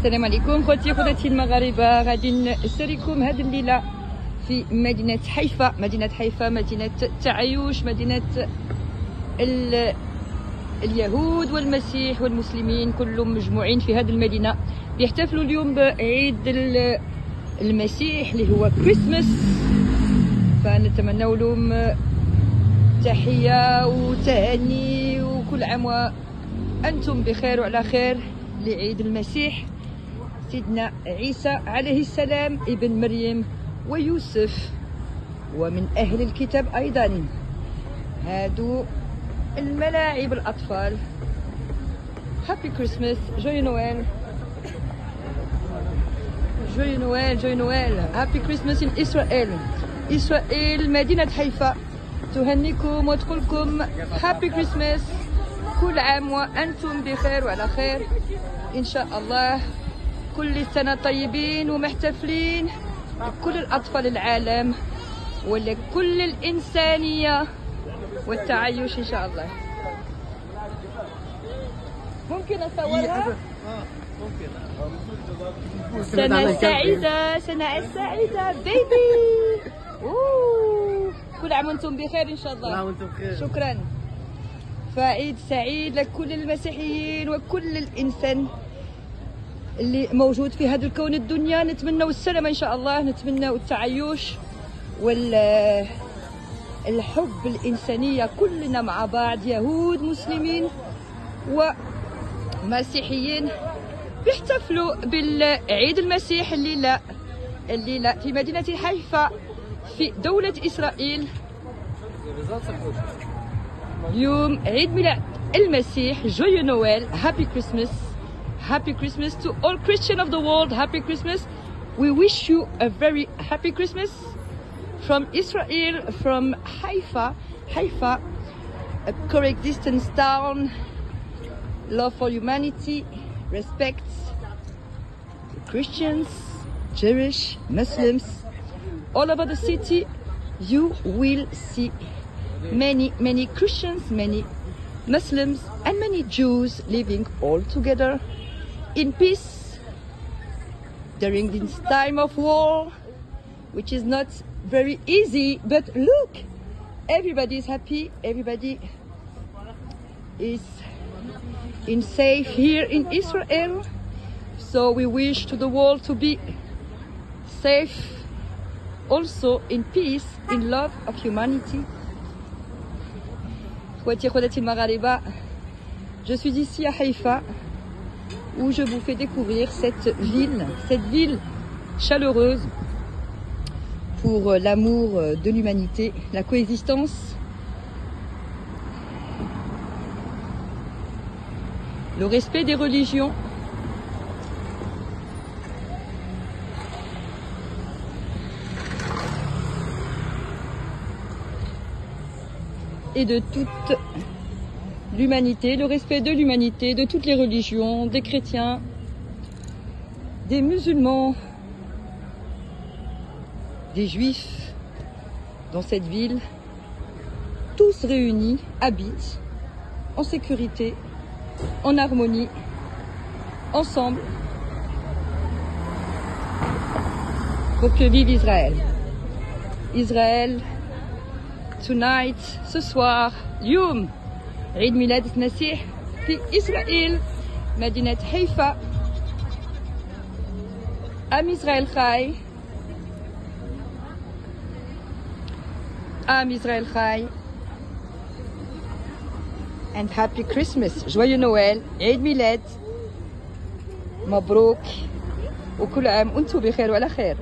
السلام عليكم. خوتي خواتاتي المغاربة غادي نسريكم هذه الليلة في مدينة حيفا. مدينة حيفا مدينة التعايش مدينة ال... اليهود والمسيح والمسلمين كلهم مجموعين في هذه المدينة. بيحتفلوا اليوم بعيد المسيح اللي هو كريسماس فنتمنى لهم تحية وتهاني وكل عام وأنتم بخير وعلى خير لعيد المسيح. سيدنا عيسى عليه السلام ابن مريم ويوسف ومن أهل الكتاب أيضا. هادو الملاعب الأطفال. Happy Christmas joyeux Noël joyeux Noël joyeux Noël Happy Christmas in Israel إسرائيل مدينة حيفا تهنيكم وتقولكم هابي كريسماس كل عام وأنتم بخير وعلى خير. إن شاء الله. كل سنة طيبين ومحتفلين لكل الأطفال العالم ولكل الإنسانية والتعايش إن شاء الله. ممكن أصورها؟ سنة سعيدة سنة سعيدة بيبي أوه. كل عام وأنتم بخير إن شاء الله. وأنتم بخير. شكرا. فعيد سعيد لكل المسيحيين وكل الإنسان. اللي موجود في هذا الكون الدنيا. نتمنى السلامة إن شاء الله. نتمنى التعايش وال الحب الإنسانية كلنا مع بعض يهود مسلمين ومسيحيين. بيحتفلوا بالعيد المسيح الليلة الليلة في مدينة حيفا في دولة إسرائيل. اليوم عيد ميلاد المسيح جوي نويل. هابي كريسماس happy Christmas to all Christian of the world. Happy Christmas. We wish you a very happy Christmas from Israel, from Haifa. Haifa, a correct distance town, love for humanity, respect Christians, Jewish, Muslims. All over the city, you will see many, many Christians, many Muslims, and many Jews living all together in peace during this time of war, which is not very easy. But look, everybody is happy, everybody is in safe here in Israel. So we wish to the world to be safe, also in peace, in love of humanity. Je suis ici à Haïfa, où je vous fais découvrir cette ville, cette ville chaleureuse pour l'amour de l'humanité, la coexistence. Le respect des religions. Et de toute l'humanité, le respect de l'humanité, de toutes les religions, des chrétiens, des musulmans, des juifs dans cette ville, tous réunis, habitent en sécurité, en harmonie, ensemble, pour que vive Israël. Israël, tonight, ce soir, Yom, عيد ميلاد المسيح في إسرائيل مدينة حيفا. أم إسرائيل خاي. أم إسرائيل خاي. And happy Christmas. Joyeux Noël. عيد ميلاد. مبروك. وكل عام وأنتم بخير وعلى خير.